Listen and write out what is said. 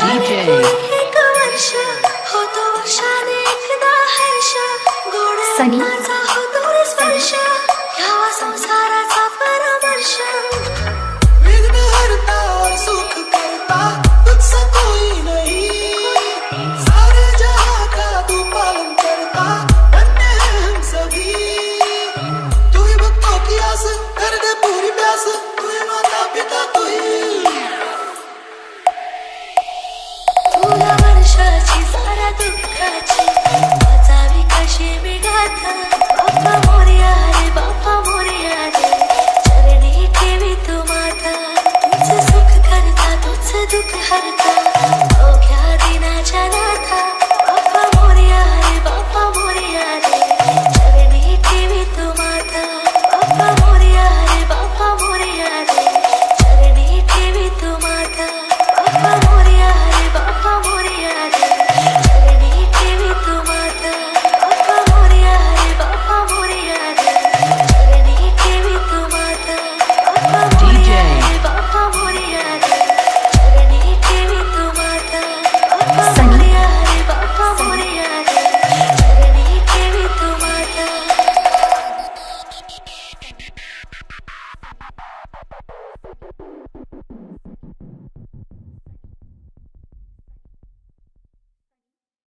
DJ. एक दुःखाची माझा विकाशी वेगळा